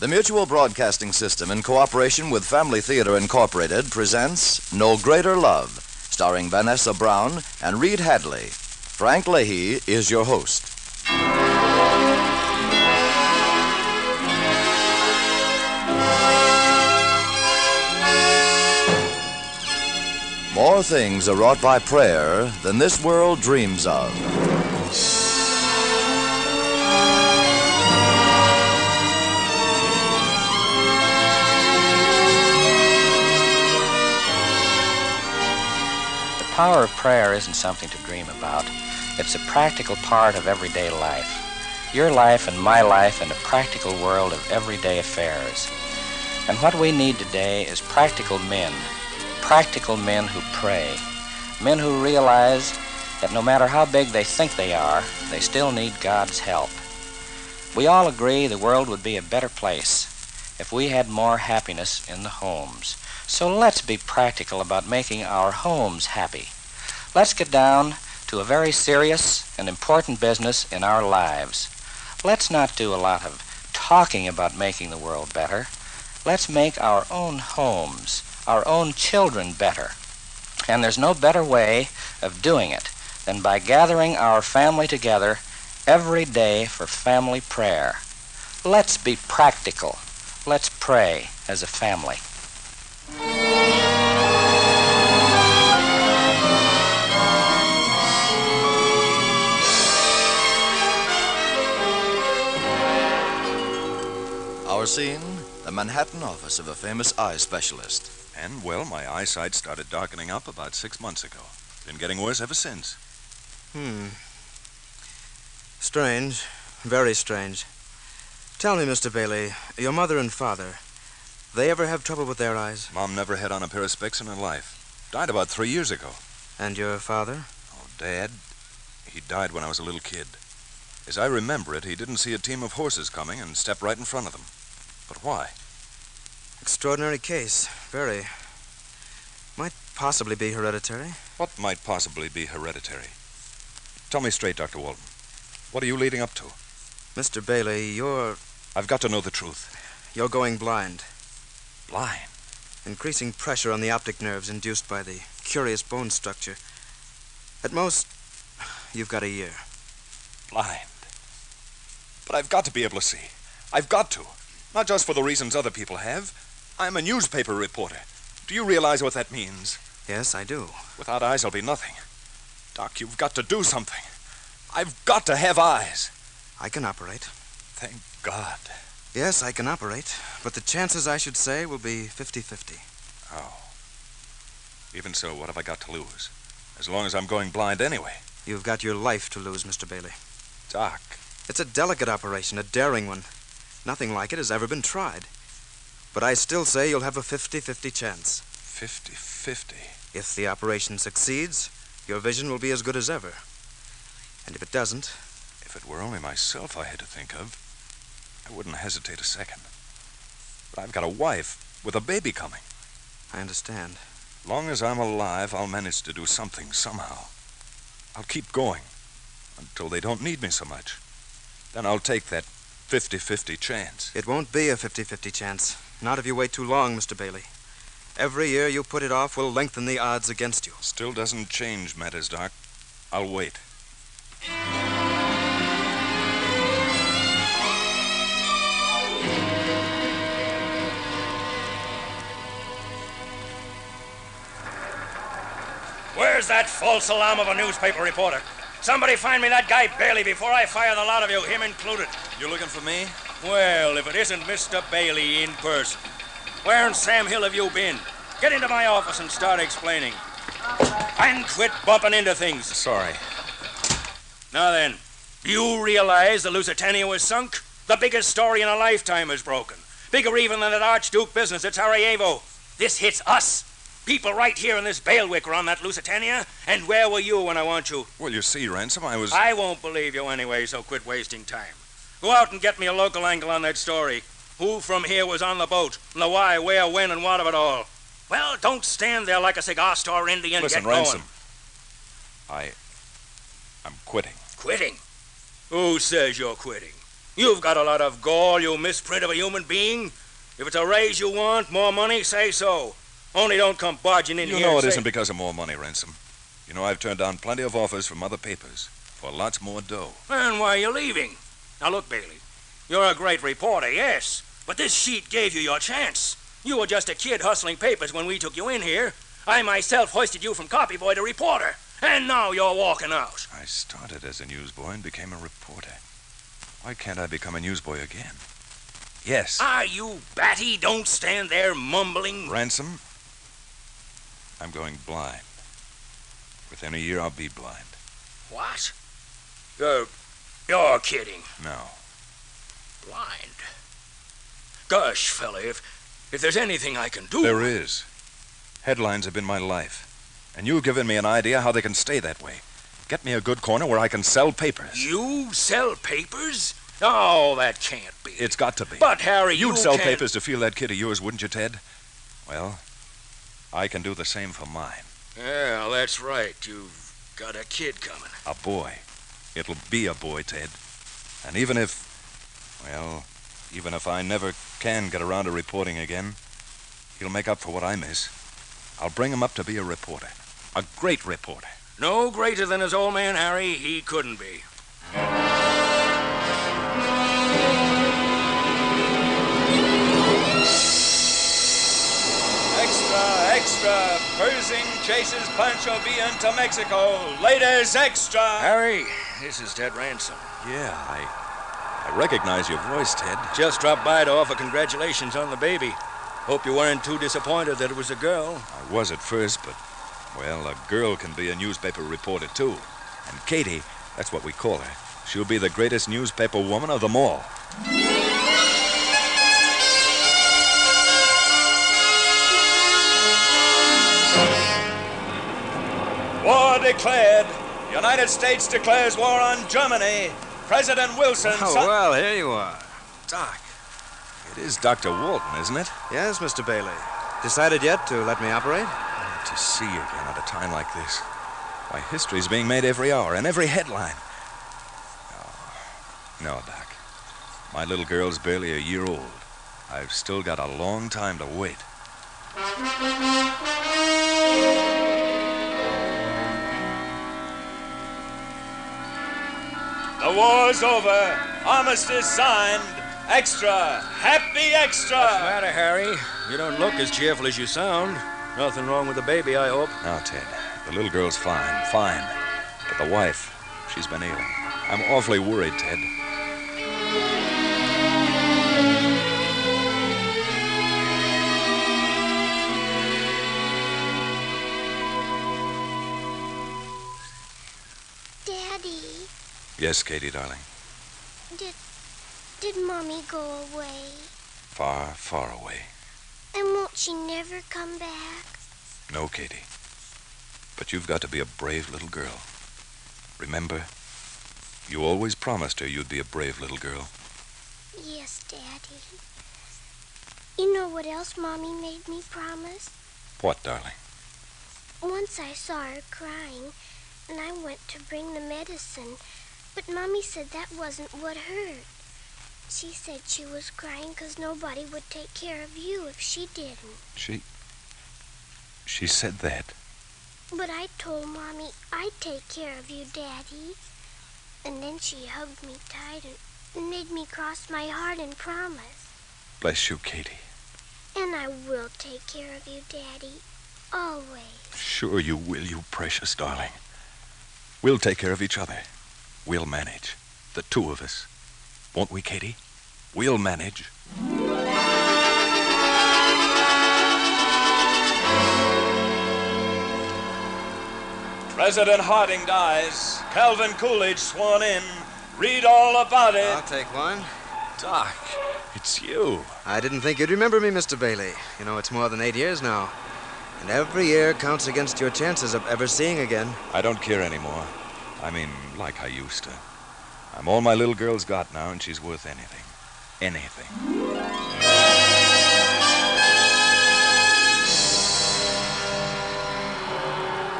The Mutual Broadcasting System, in cooperation with Family Theater Incorporated, presents No Greater Love, starring Vanessa Brown and Reed Hadley. Frank Leahy is your host. More things are wrought by prayer than this world dreams of. Power of prayer isn't something to dream about. It's a practical part of everyday life. Your life and my life in a practical world of everyday affairs. And what we need today is practical men. Practical men who pray. Men who realize that no matter how big they think they are, they still need God's help. We all agree the world would be a better place if we had more happiness in the homes. So let's be practical about making our homes happy. Let's get down to a very serious and important business in our lives. Let's not do a lot of talking about making the world better. Let's make our own homes, our own children better. And there's no better way of doing it than by gathering our family together every day for family prayer. Let's be practical. Let's pray as a family. Our scene the Manhattan office of a famous eye specialist. And, well, my eyesight started darkening up about six months ago. Been getting worse ever since. Hmm. Strange. Very strange. Tell me, Mr. Bailey, your mother and father, they ever have trouble with their eyes? Mom never had on a pair of specs in her life. Died about three years ago. And your father? Oh, Dad, he died when I was a little kid. As I remember it, he didn't see a team of horses coming and stepped right in front of them. But why? Extraordinary case. Very. Might possibly be hereditary. What might possibly be hereditary? Tell me straight, Dr. Walton. What are you leading up to? Mr. Bailey, you're. I've got to know the truth. You're going blind. Blind? Increasing pressure on the optic nerves induced by the curious bone structure. At most, you've got a year. Blind. But I've got to be able to see. I've got to. Not just for the reasons other people have. I'm a newspaper reporter. Do you realize what that means? Yes, I do. Without eyes, I'll be nothing. Doc, you've got to do something. I've got to have eyes. I can operate. Thank God. Yes, I can operate, but the chances, I should say, will be 50 50. Oh. Even so, what have I got to lose? As long as I'm going blind anyway. You've got your life to lose, Mr. Bailey. Doc. It's a delicate operation, a daring one. Nothing like it has ever been tried. But I still say you'll have a 50 50 chance. 50 50. If the operation succeeds, your vision will be as good as ever. And if it doesn't. If it were only myself I had to think of, I wouldn't hesitate a second. But I've got a wife with a baby coming. I understand. Long as I'm alive, I'll manage to do something somehow. I'll keep going until they don't need me so much. Then I'll take that 50 50 chance. It won't be a 50 50 chance. Not if you wait too long, Mr. Bailey. Every year you put it off will lengthen the odds against you. Still doesn't change matters, Doc. I'll wait. Where's that false alarm of a newspaper reporter? Somebody find me that guy Bailey before I fire the lot of you, him included. You looking for me? Well, if it isn't Mr. Bailey in person. Where in Sam Hill have you been? Get into my office and start explaining. And quit bumping into things. Sorry. Now then, you realize the Lusitania was sunk? The biggest story in a lifetime is broken. Bigger even than that Archduke business at Sarajevo. This hits us. People right here in this bailiwick were on that Lusitania. And where were you when I want you? Well, you see, Ransom, I was. I won't believe you anyway, so quit wasting time. Go out and get me a local angle on that story. Who from here was on the boat? And the why, where, when, and what of it all. Well, don't stand there like a cigar store Indian. Listen, get going. Ransom. I. I'm quitting. Quitting? Who says you're quitting? You've got a lot of gall, you misprint of a human being. If it's a raise you want, more money, say so. Only don't come barging in You here. know it say... isn't because of more money, Ransom. You know I've turned down plenty of offers from other papers for lots more dough. Then why are you leaving? Now look, Bailey. You're a great reporter, yes. But this sheet gave you your chance. You were just a kid hustling papers when we took you in here. I myself hoisted you from copy boy to reporter. And now you're walking out. I started as a newsboy and became a reporter. Why can't I become a newsboy again? Yes. Are you batty? Don't stand there mumbling. Ransom, I'm going blind. Within a year, I'll be blind. What? You're. You're kidding. No. Blind. Gosh, fella, if. If there's anything I can do. There is. Headlines have been my life. And you've given me an idea how they can stay that way. Get me a good corner where I can sell papers. You sell papers? Oh, that can't be. It's got to be. But, Harry, You'd you sell can't- papers to feel that kid of yours, wouldn't you, Ted? Well, I can do the same for mine. Yeah, that's right. You've got a kid coming. A boy. It'll be a boy, Ted. And even if, well, even if I never can get around to reporting again, he'll make up for what I miss. I'll bring him up to be a reporter. A great reporter. No greater than his old man Harry, he couldn't be. Extra, extra. Pershing chases Pancho Villa into Mexico. Ladies, extra. Harry, this is Ted Ransom. Yeah, I, I recognize your voice, Ted. Just dropped by to offer congratulations on the baby. Hope you weren't too disappointed that it was a girl. I was at first, but, well, a girl can be a newspaper reporter, too. And Katie, that's what we call her. She'll be the greatest newspaper woman of them all. War declared. United States declares war on Germany. President Wilson. Oh, si- well, here you are. Doc. It is Dr. Walton, isn't it? Yes, Mr. Bailey. Decided yet to let me operate? I want to see you again at a time like this. Why, history's being made every hour and every headline. Oh, no, Doc. My little girl's barely a year old. I've still got a long time to wait. The war's over. Armistice signed. Extra. Happy extra. What's the matter, Harry? You don't look as cheerful as you sound. Nothing wrong with the baby, I hope. Now, Ted, the little girl's fine, fine. But the wife, she's been ailing. I'm awfully worried, Ted. Yes, Katie, darling. did did Mommy go away? Far, far away. And won't she never come back? No, Katie. But you've got to be a brave little girl. Remember, you always promised her you'd be a brave little girl. Yes, Daddy. You know what else Mommy made me promise? What, darling? Once I saw her crying, and I went to bring the medicine, but Mommy said that wasn't what hurt. She said she was crying 'cause nobody would take care of you if she didn't. She. She said that. But I told Mommy I'd take care of you, Daddy. And then she hugged me tight and- and made me cross my heart and promise. Bless you, Katie. And I will take care of you, Daddy. Always. Sure you will, you precious darling. We'll take care of each other. We'll manage. The two of us. Won't we, Katie? We'll manage. President Harding dies. Calvin Coolidge sworn in. Read all about it. I'll take one. Doc, it's you. I didn't think you'd remember me, Mr. Bailey. You know, it's more than eight years now. And every year counts against your chances of ever seeing again. I don't care anymore. I mean, like I used to. I'm all my little girl's got now, and she's worth anything. Anything.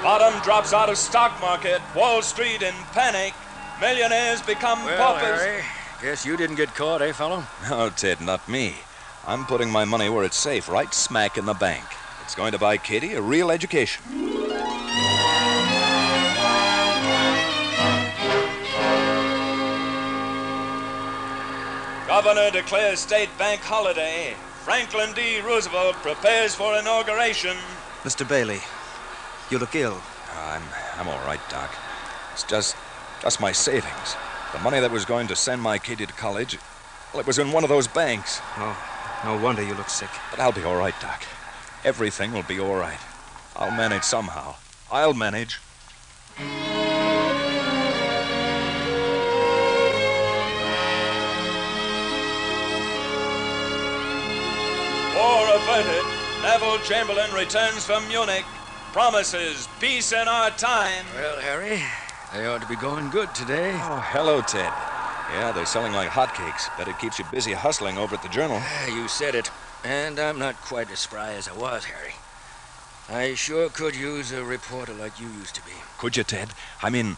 Bottom drops out of stock market. Wall Street in panic. Millionaires become Well, paupers. Harry, Guess you didn't get caught, eh, fellow? No, Ted, not me. I'm putting my money where it's safe, right smack in the bank. It's going to buy Kitty a real education. Governor declares state bank holiday. Franklin D. Roosevelt prepares for inauguration. Mr. Bailey, you look ill. I'm, I'm all right, Doc. It's just, just my savings. The money that was going to send my Kitty to college, well, it was in one of those banks. Oh, no wonder you look sick. But I'll be all right, Doc. Everything will be all right. I'll manage somehow. I'll manage. Neville Chamberlain returns from Munich. Promises peace in our time. Well, Harry, they ought to be going good today. Oh, hello, Ted. Yeah, they're selling like hotcakes. Bet it keeps you busy hustling over at the Journal. Ah, You said it. And I'm not quite as spry as I was, Harry. I sure could use a reporter like you used to be. Could you, Ted? I mean,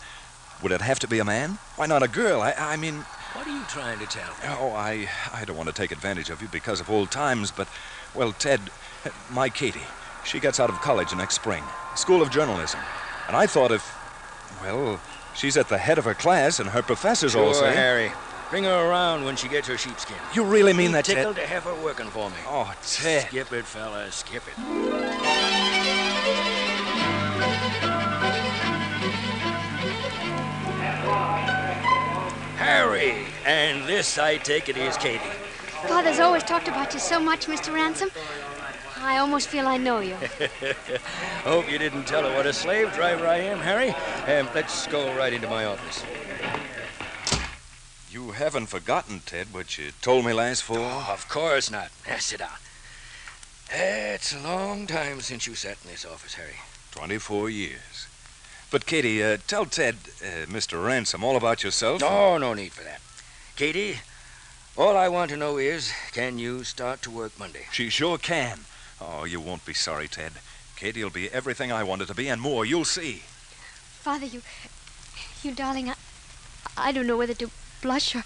would it have to be a man? Why not a girl? I, I mean, What are you trying to tell me? oh, I, I don't want to take advantage of you because of old times, but, well, Ted, my Katie, she gets out of college next spring, School of Journalism, and I thought if, well, she's at the head of her class and her professors all Sure, say. Harry. Bring her around when she gets her sheepskin. You really mean Be that, Ted? tickled to have her working for me. Oh, Ted. Skip it, fella, skip it. Harry, and this, I take it, is Katie. Father's always talked about you so much, Mr. Ransom. I almost feel I know you. Hope you didn't tell her what a slave driver I am, Harry. Um, let's go right into my office. You haven't forgotten, Ted, what you told me last fall? Oh, of course not. Now, sit down. It's a long time since you sat in this office, Harry. 24 years. But, Katie, uh, tell Ted, uh, Mr. Ransom, all about yourself. No, no need for that. Katie, all I want to know is, can you start to work Monday? She sure can. Oh, you won't be sorry, Ted. Katie'll be everything I wanted to be and more. You'll see. Father, you. You darling, I. I don't know whether to blush or,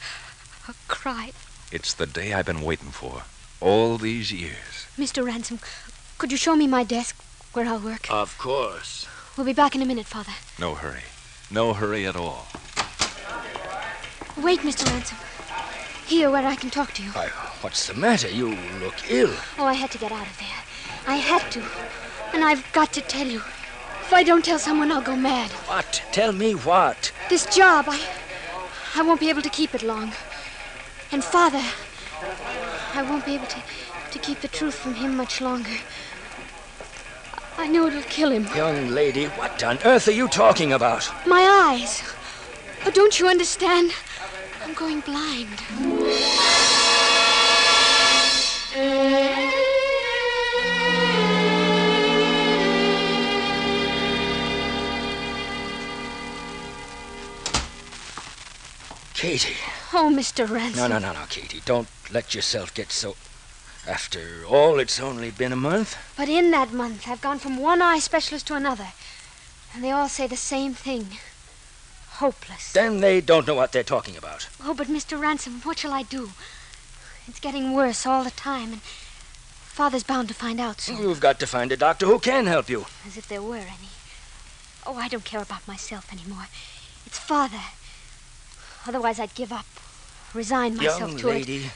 or cry. It's the day I've been waiting for. All these years. Mr. Ransom, could you show me my desk where I'll work? Of course. We'll be back in a minute, Father. No hurry. No hurry at all. Wait, Mr. Ransom. Here, where I can talk to you. Why, what's the matter? You look ill. Oh, I had to get out of there. I had to. And I've got to tell you. If I don't tell someone, I'll go mad. What? Tell me what? This job, I. I won't be able to keep it long. And Father, I won't be able to, to keep the truth from him much longer. I know it'll kill him. Young lady, what on earth are you talking about? My eyes. Oh, don't you understand? I'm going blind. Katie. Oh, Mr. Ransom. No, no, no, no, Katie. Don't let yourself get so. After all, it's only been a month. But in that month, I've gone from one eye specialist to another. And they all say the same thing hopeless. Then they don't know what they're talking about. Oh, but Mr. Ransom, what shall I do? It's getting worse all the time, and Father's bound to find out soon. You've got to find a doctor who can help you. As if there were any. Oh, I don't care about myself anymore. It's Father. Otherwise, I'd give up, resign myself Young to it. lady,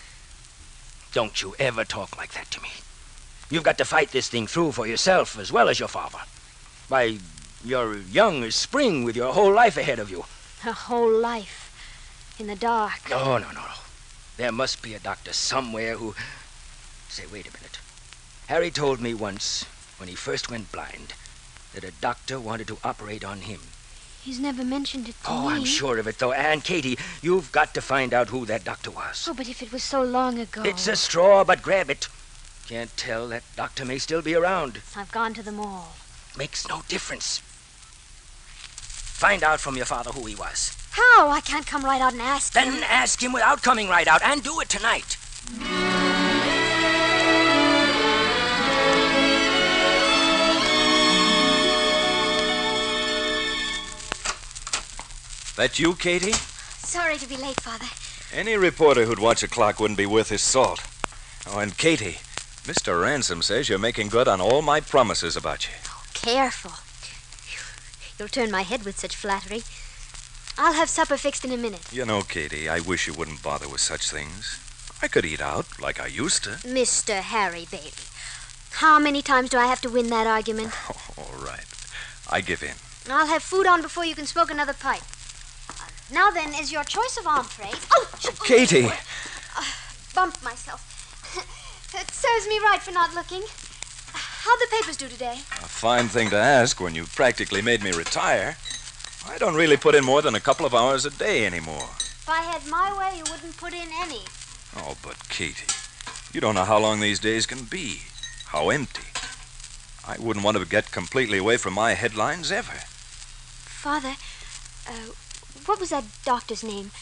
don't you ever talk like that to me. You've got to fight this thing through for yourself as well as your father. Why, you're young as spring with your whole life ahead of you. A whole life in the dark. No, no, no, no. There must be a doctor somewhere who. Say, wait a minute. Harry told me once, when he first went blind, that a doctor wanted to operate on him. He's never mentioned it to Oh, me. I'm sure of it, though. And Katie, you've got to find out who that doctor was. Oh, but if it was so long ago. It's a straw, but grab it. Can't tell. That doctor may still be around. I've gone to them all. Makes no difference. Find out from your father who he was. How? I can't come right out and ask Then him. ask him without coming right out, and do it tonight. That you, Katie? Sorry to be late, Father. Any reporter who'd watch a clock wouldn't be worth his salt. Oh, and Katie, Mr. Ransom says you're making good on all my promises about you. Oh, Careful. You'll turn my head with such flattery. I'll have supper fixed in a minute. You know, Katie, I wish you wouldn't bother with such things. I could eat out like I used to. Mr. Harry Bailey. How many times do I have to win that argument? Oh, all right. I give in. I'll have food on before you can smoke another pipe. Uh, Now then, is your choice of entree. Oh, Katie! Uh, bumped myself. it serves me right for not looking. How'd the papers do today? A fine thing to ask when you've practically made me retire. I don't really put in more than a couple of hours a day anymore. If I had my way, you wouldn't put in any. Oh, but Katie, you don't know how long these days can be. How empty. I wouldn't want to get completely away from my headlines ever. Father, uh, what was that doctor's name?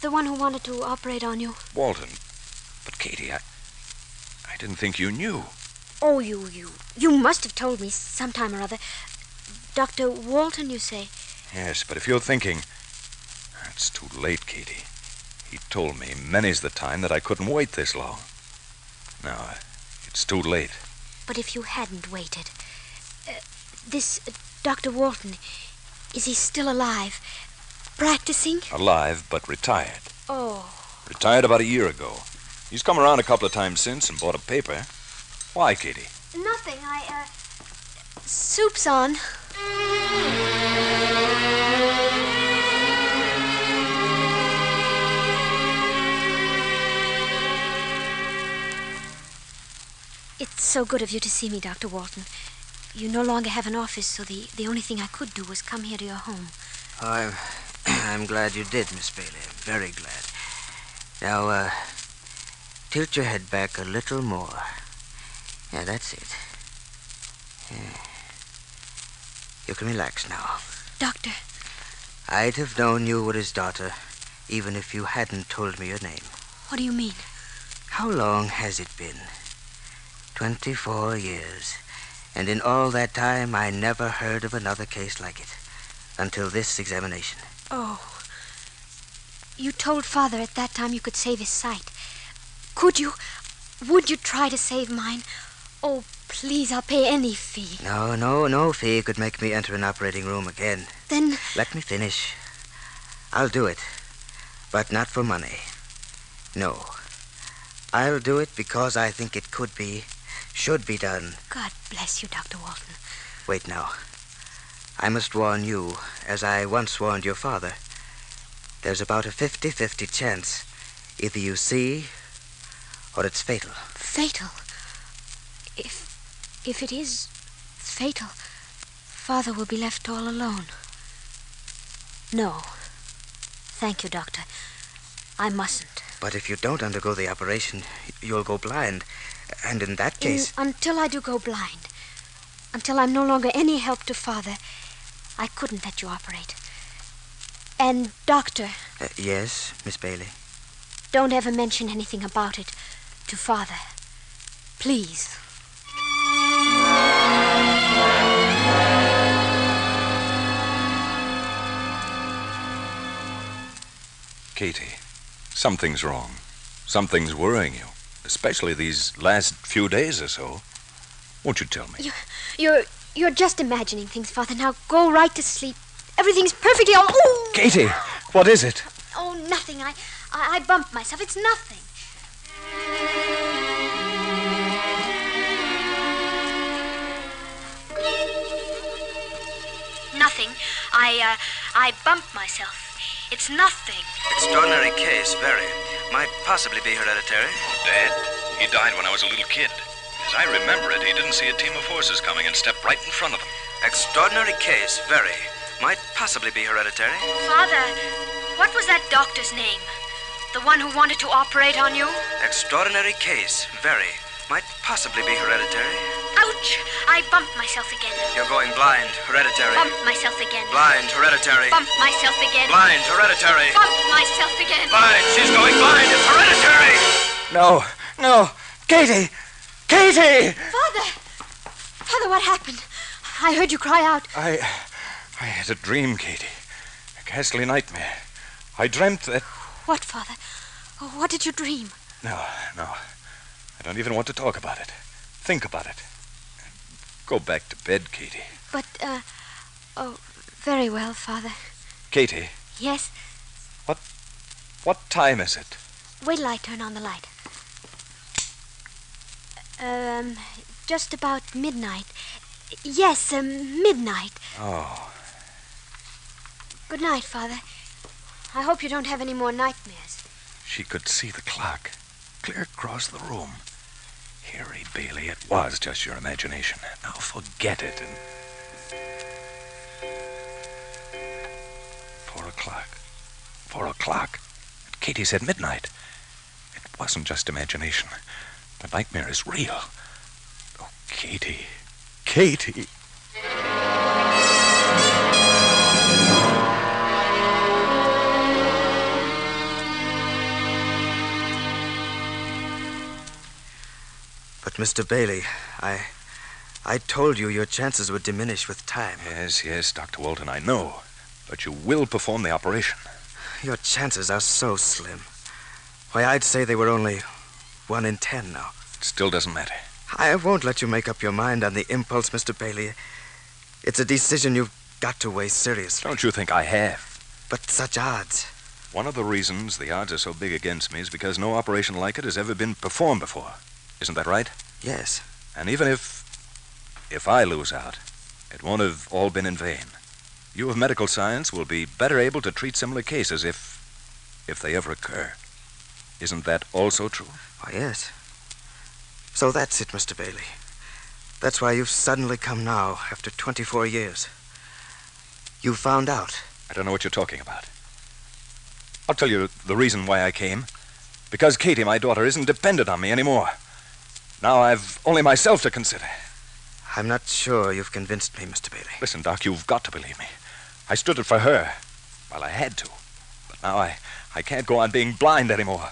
The one who wanted to operate on you? Walton. But Katie, I I didn't think you knew. Oh, you, you, you must have told me sometime or other. Dr. Walton, you say? Yes, but if you're thinking it's too late, Katie. He told me many's the time that I couldn't wait this long. Now, it's too late. But if you hadn't waited, uh, this uh, Dr. Walton, is he still alive? Practicing? Alive, but retired. Oh, Retired about a year ago. He's come around a couple of times since and bought a paper. Why, Katie? nothing. I, uh, soup's on. It's so good of you to see me, Dr. Walton. You no longer have an office, so the, the only thing I could do was come here to your home. Oh, I'm, I'm glad you did, Miss Bailey. Very glad. Now, uh, tilt your head back a little more. Yeah, that's it. Yeah. You can relax now. Doctor, I'd have known you were his daughter, even if you hadn't told me your name. what do you mean? How long has it been? Twenty-four years. And in all that time, I never heard of another case like it. Until this examination. Oh. You told Father at that time you could save his sight. Could you? Would you try to save mine? Oh, please, I'll pay any fee. No, no, no fee could make me enter an operating room again. Then, Let me finish. I'll do it, but not for money. No. I'll do it because I think it could be, should be done. God bless you, Dr. Walton. Wait now. I must warn you, as I once warned your father. There's about a 50 50 chance. Either you see, or it's fatal. Fatal. If. if it is fatal, Father will be left all alone. No. Thank you, Doctor. I mustn't. But if you don't undergo the operation, you'll go blind. And in that In- case. until I do go blind, until I'm no longer any help to Father, I couldn't let you operate. And, Doctor, Uh, yes, Miss Bailey. don't ever mention anything about it to Father. Please. Katie, something's wrong. Something's worrying you, especially these last few days or so. Won't you tell me? You, you're you're just imagining things, Father. Now go right to sleep. Everything's perfectly all. Oh, Katie, what is it? oh, nothing. I, I I bumped myself. It's nothing. Nothing. I uh, I bumped myself. It's nothing. Extraordinary case, very. Might possibly be hereditary. Dad, he died when I was a little kid. As I remember it, he didn't see a team of horses coming and stepped right in front of them. Extraordinary case, very. Might possibly be hereditary. Father, what was that doctor's name? The one who wanted to operate on you? Extraordinary case, very. Might possibly be hereditary. Ouch! I bumped myself again. You're going blind, hereditary. Bumped myself again. Blind, hereditary. Bumped myself again. Blind, hereditary. Bumped myself again. Blind, she's going blind. It's hereditary. No, no. Katie! Katie! Father! Father, what happened? I heard you cry out. I. I had a dream, Katie. A ghastly nightmare. I dreamt that. What, Father? Oh, what did you dream? No, no. I don't even want to talk about it. Think about it. Go back to bed, Katie. But, uh, oh, very well, Father. Katie, Yes? what what time is it? Wait till I turn on the light. Um, just about midnight. Yes, um, midnight. Oh, Good night, Father. I hope you don't have any more nightmares. she could see the clock clear across the room. Harry Bailey, it was just your imagination. Now forget it and. Four o'clock. Four o'clock. Katie said midnight. It wasn't just imagination. The nightmare is real. Oh, Katie. Katie. Mr. Bailey, I. I told you your chances would diminish with time. Yes, yes, Dr. Walton, I know. But you will perform the operation. Your chances are so slim. Why, I'd say they were only one in ten now. It still doesn't matter. I won't let you make up your mind on the impulse, Mr. Bailey. It's a decision you've got to weigh seriously. Don't you think I have? But such odds. One of the reasons the odds are so big against me is because no operation like it has ever been performed before. Isn't that right? Yes. And even if. if I lose out, it won't have all been in vain. You of medical science will be better able to treat similar cases if. if they ever occur. Isn't that also true? Why, yes. So that's it, Mr. Bailey. That's why you've suddenly come now, after 24 years. You've found out. I don't know what you're talking about. I'll tell you the reason why I came. Because Katie, my daughter, isn't dependent on me anymore. Now I've only myself to consider. I'm not sure you've convinced me, Mr. Bailey. Listen, Doc, you've got to believe me. I stood it for her. Well, I had to. But now I, I can't go on being blind anymore.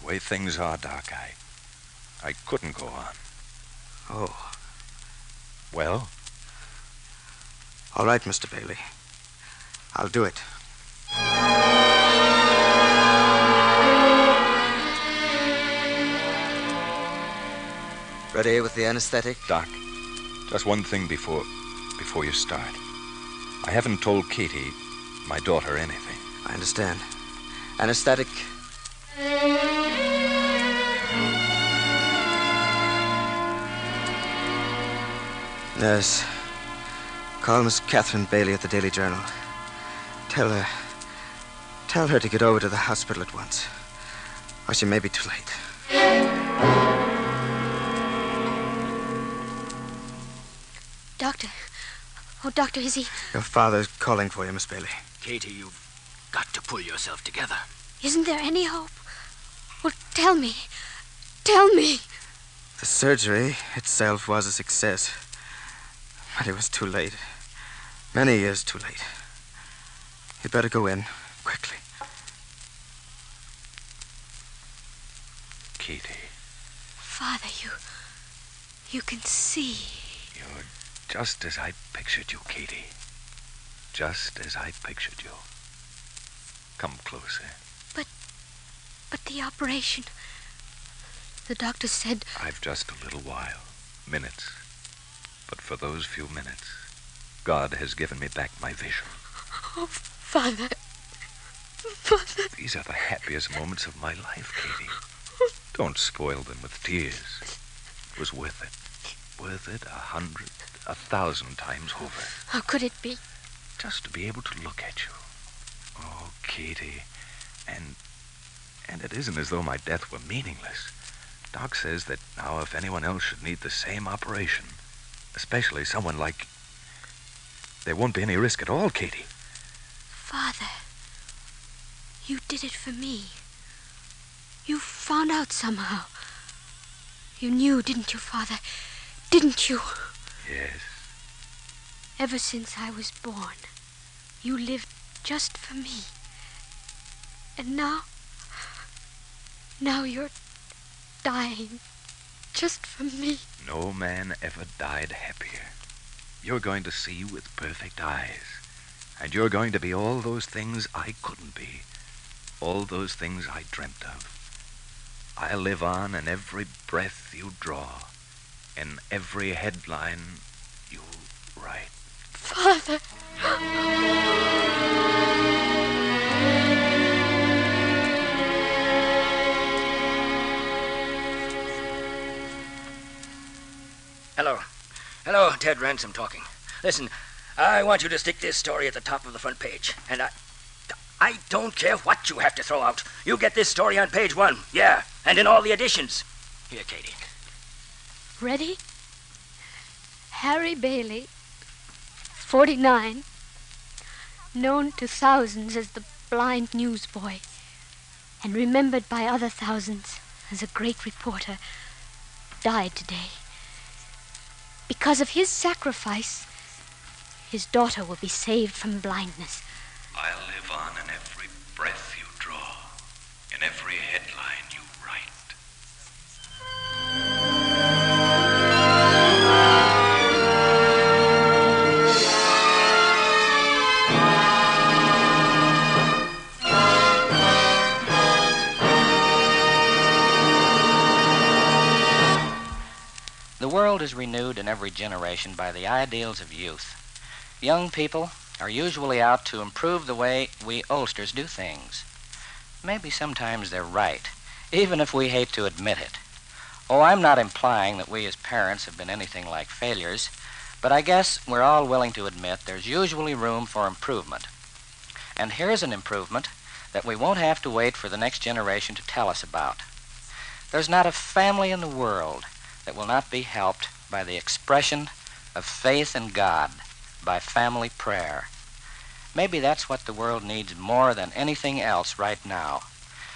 The way things are, Doc, I. I couldn't go on. Oh. Well, All right, Mr. Bailey. I'll do it. Ready with the anesthetic? Doc, just one thing before before you start. I haven't told Katie, my daughter, anything. I understand. Anesthetic. Nurse, call Miss Catherine Bailey at the Daily Journal. Tell her. Tell her to get over to the hospital at once, or she may be too late. Oh, Doctor, is he. Your father's calling for you, Miss Bailey. Katie, you've got to pull yourself together. Isn't there any hope? Well, tell me. Tell me. The surgery itself was a success, but it was too late. Many years too late. You'd better go in, quickly. Katie, Father, you. You can see. Just as I pictured you, Katie. Just as I pictured you. Come closer. But. but the operation. The doctor said. I've just a little while. Minutes. But for those few minutes, God has given me back my vision. Oh, Father. Father. These are the happiest moments of my life, Katie. Don't spoil them with tears. It was worth it. Worth it a hundred, a thousand times over. How could it be? Just to be able to look at you. Oh, Katie. And and it isn't as though my death were meaningless. Doc says that now if anyone else should need the same operation, especially someone like there won't be any risk at all, Katie. Father. You did it for me. You found out somehow. You knew, didn't you, Father? Didn't you? Yes. Ever since I was born, you lived just for me. And now. Now you're dying just for me. No man ever died happier. You're going to see with perfect eyes. And you're going to be all those things I couldn't be. all those things I dreamt of. I'll live on in every breath you draw, in every headline you write. Father. Hello. Hello, Ted Ransom talking. Listen, I want you to stick this story at the top of the front page. And I. I don't care what you have to throw out. You get this story on page one. Yeah, and in all the editions. Here, Katie. Ready? Harry Bailey, 49, known to thousands as the blind newsboy, and remembered by other thousands as a great reporter, died today. Because of his sacrifice, his daughter will be saved from blindness. I'll live on in every breath you draw, in every headline The world is renewed in every generation by the ideals of youth. Young people are usually out to improve the way we oldsters do things. Maybe sometimes they're right, even if we hate to admit it. Oh, I'm not implying that we as parents have been anything like failures, but I guess we're all willing to admit there's usually room for improvement. And here's an improvement that we won't have to wait for the next generation to tell us about. There's not a family in the world that will not be helped by the expression of faith in God by family prayer. Maybe that's what the world needs more than anything else right now.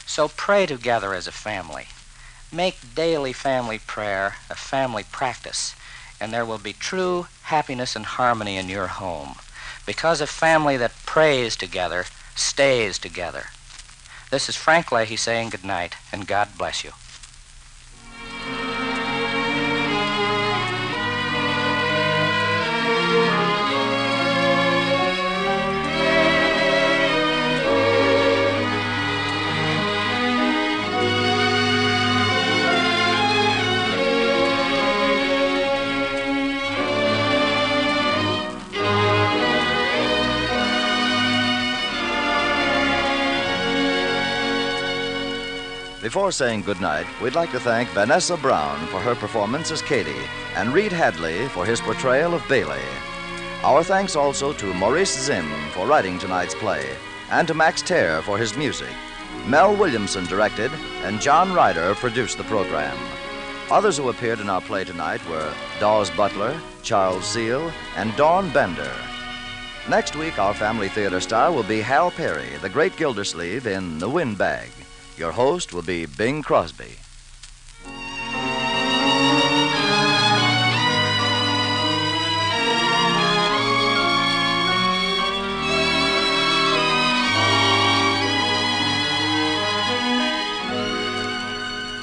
So pray together as a family. Make daily family prayer a family practice, and there will be true happiness and harmony in your home. Because a family that prays together stays together. This is Frank Leahy saying good night, and God bless you. Before saying goodnight, we'd like to thank Vanessa Brown for her performance as Katie and Reed Hadley for his portrayal of Bailey. Our thanks also to Maurice Zimm for writing tonight's play and to Max Terr for his music. Mel Williamson directed and John Ryder produced the program. Others who appeared in our play tonight were Daws Butler, Charles Seel, and Dawn Bender. Next week, our family theater star will be Hal Peary, the great Gildersleeve in The Windbag. Your host will be Bing Crosby.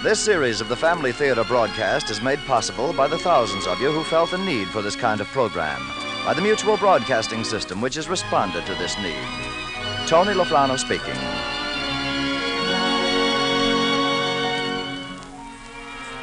This series of the Family Theater broadcast is made possible by the thousands of you who felt the need for this kind of program, by the Mutual Broadcasting System, which has responded to this need. Tony La Frano speaking.